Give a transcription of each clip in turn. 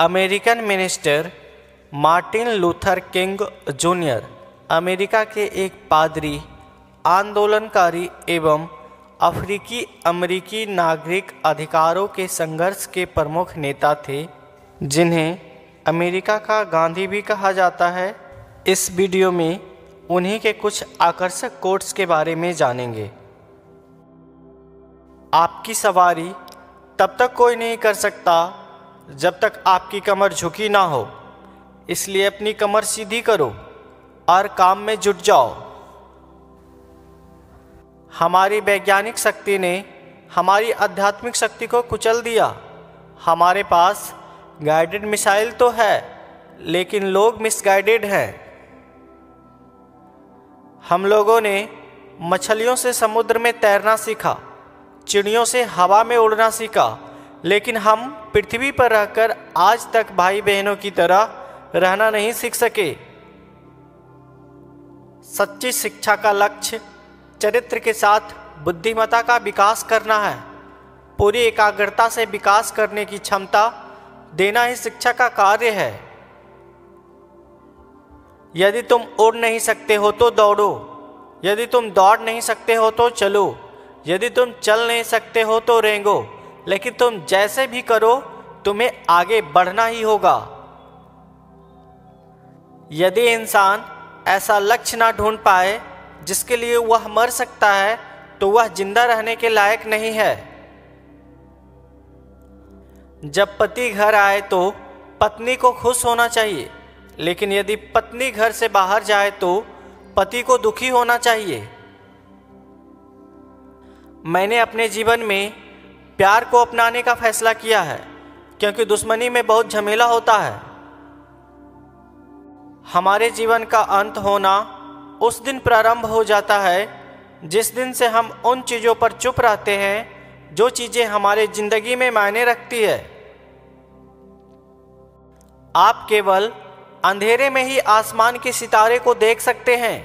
American minister Martin Luther King junior, America के एक पादरी, आंदोलनकारी एवं अफ्रीकी अमेरिकी नागरिक अधिकारों के संघर्ष के प्रमुख नेता थे, जिन्हें अमेरिका का गांधी भी कहा जाता है। इस वीडियो में उन्हीं के कुछ आकर्षक कोट्स के बारे में जानेंगे। आपकी सवारी तब तक कोई नहीं कर सकता। जब तक आपकी कमर झुकी ना हो, इसलिए अपनी कमर सीधी करो और काम में जुट जाओ। हमारी वैज्ञानिक शक्ति ने हमारी आध्यात्मिक शक्ति को कुचल दिया। हमारे पास गाइडेड मिसाइल तो है, लेकिन लोग मिसगाइडेड हैं। हम लोगों ने मछलियों से समुद्र में तैरना सीखा, चिड़ियों से हवा में उड़ना सीखा लेकिन हम पृथ्वी पर रहकर आज तक भाई बहनों की तरह रहना नहीं सीख सके। सच्ची शिक्षा का लक्ष्य चरित्र के साथ बुद्धिमता का विकास करना है। पूरी एकाग्रता से विकास करने की क्षमता देना ही शिक्षा का कार्य है। यदि तुम उड़ नहीं सकते हो तो दौड़ो। यदि तुम दौड़ नहीं सकते हो तो चलो। यदि तुम चल नहीं सकते हो तो रेंगो। लेकिन तुम जैसे भी करो, तुम्हें आगे बढ़ना ही होगा। यदि इंसान ऐसा लक्ष्य ना ढूंढ पाए, जिसके लिए वह मर सकता है तो वह ज़िंदा रहने के लायक नहीं है। जब पति घर आए तो पत्नी को खुश होना चाहिए, लेकिन यदि पत्नी घर से बाहर जाए तो पति को दुखी होना चाहिए। मैंने अपने जीवन में प्यार को अपनाने का फैसला किया है, क्योंकि दुश्मनी में बहुत झमेला होता है। हमारे जीवन का अंत होना उस दिन प्रारंभ हो जाता है, जिस दिन से हम उन चीज़ों पर चुप रहते हैं, जो चीज़ें हमारे ज़िंदगी में मायने रखती है। आप केवल अंधेरे में ही आसमान के सितारे को देख सकते हैं।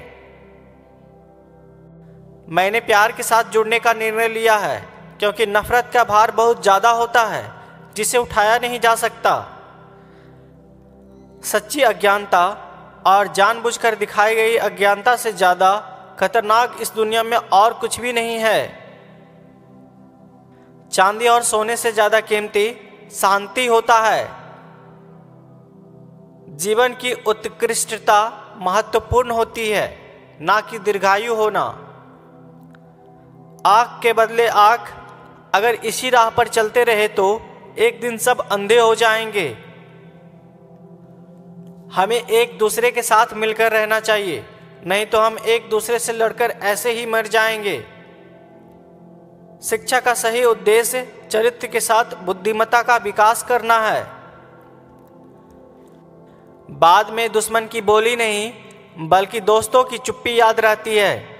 मैंने प्यार के साथ जुड़ने का निर्णय लिया है। क्योंकि नफरत का भार बहुत ज़्यादा होता है, जिसे उठाया नहीं जा सकता। सच्ची अज्ञानता और जानबूझकर दिखाई गई अज्ञानता से ज़्यादा खतरनाक इस दुनिया में और कुछ भी नहीं है। चांदी और सोने से ज़्यादा कीमती शांति होता है। जीवन की उत्कृष्टता महत्वपूर्ण होती है, ना कि दीर्घायु होना। आँख के बदले आँख अगर इसी राह पर चलते रहे तो एक दिन सब अंधे हो जाएँगे। हमें एक दूसरे के साथ मिलकर रहना चाहिए, नहीं तो हम एक दूसरे से लड़कर ऐसे ही मर जाएँगे। शिक्षा का सही उद्देश्य चरित्र के साथ बुद्धिमत्ता का विकास करना है। बाद में दुश्मन की बोली नहीं, बल्कि दोस्तों की चुप्पी याद रहती है।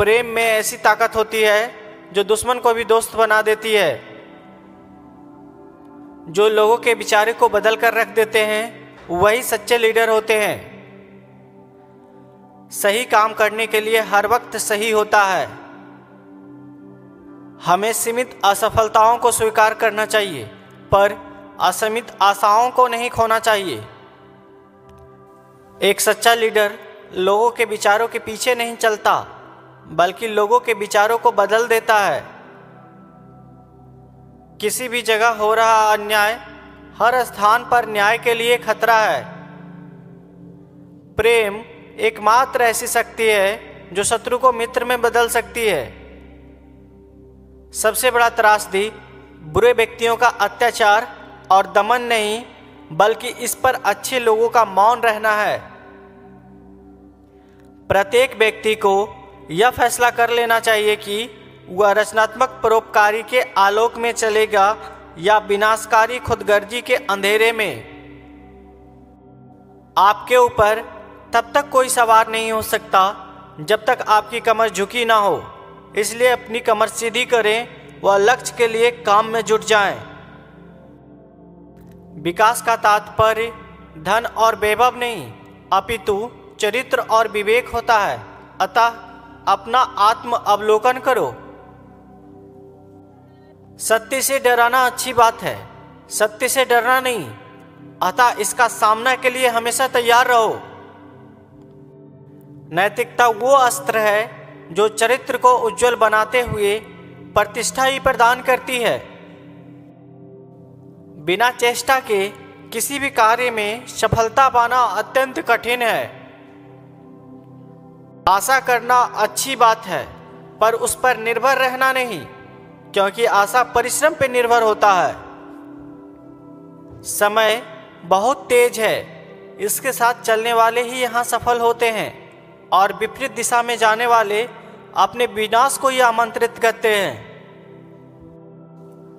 प्रेम में ऐसी ताकत होती है जो दुश्मन को भी दोस्त बना देती है, जो लोगों के विचारे को बदल कर रख देते हैं, वही सच्चे लीडर होते हैं। सही काम करने के लिए हर वक्त सही होता है। हमें सीमित असफलताओं को स्वीकार करना चाहिए, पर असीमित आशाओं को नहीं खोना चाहिए। एक सच्चा लीडर लोगों के विचारों के पीछे नहीं चलता। बल्कि लोगों के विचारों को बदल देता है। किसी भी जगह हो रहा अन्याय, हर स्थान पर न्याय के लिए खतरा है। प्रेम एकमात्र ऐसी शक्ति है, जो शत्रु को मित्र में बदल सकती है। सबसे बड़ा त्रासदी बुरे व्यक्तियों का अत्याचार और दमन नहीं, बल्कि इस पर अच्छे लोगों का मौन रहना है। प्रत्येक व्यक्ति को यह फैसला कर लेना चाहिए कि वह रचनात्मक परोपकारी के आलोक में चलेगा या विनाशकारी खुदगर्जी के अंधेरे में। आपके ऊपर तब तक कोई सवार नहीं हो सकता जब तक आपकी कमर झुकी ना हो। इसलिए अपनी कमर सीधी करें व लक्ष्य के लिए काम में जुट जाएँ। विकास का तात्पर्य, धन और वैभव नहीं, अपितु चरित्र और विवेक होता है। अतः अपना आत्म अवलोकन करो। सत्य से डराना अच्छी बात है। सत्य से डरना नहीं। अतः इसका सामना के लिए हमेशा तैयार रहो। नैतिकता वो अस्त्र है जो चरित्र को उज्जवल बनाते हुए प्रतिष्ठा ही प्रदान करती है। बिना चेष्टा के किसी भी कार्य में सफलता पाना अत्यंत कठिन है। आशा करना अच्छी बात है, पर उस पर निर्भर रहना नहीं, क्योंकि आशा परिश्रम पर निर्भर होता है। समय बहुत तेज है, इसके साथ चलने वाले ही यहाँ सफल होते हैं, और विपरीत दिशा में जाने वाले अपने विनाश को ही आमंत्रित करते हैं।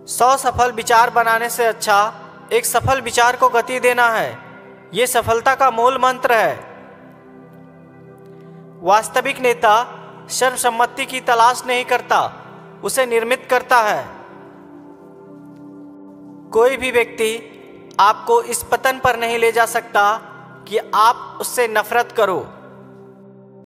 सौ सफल विचार बनाने से अच्छा एक सफल विचार को गति देना है, ये सफलता का मूल मंत्र है। वास्तविक नेता सर्वसम्मति की तलाश नहीं करता, उसे निर्मित करता है। कोई भी व्यक्ति आपको इस पतन पर नहीं ले जा सकता कि आप उससे नफरत करो।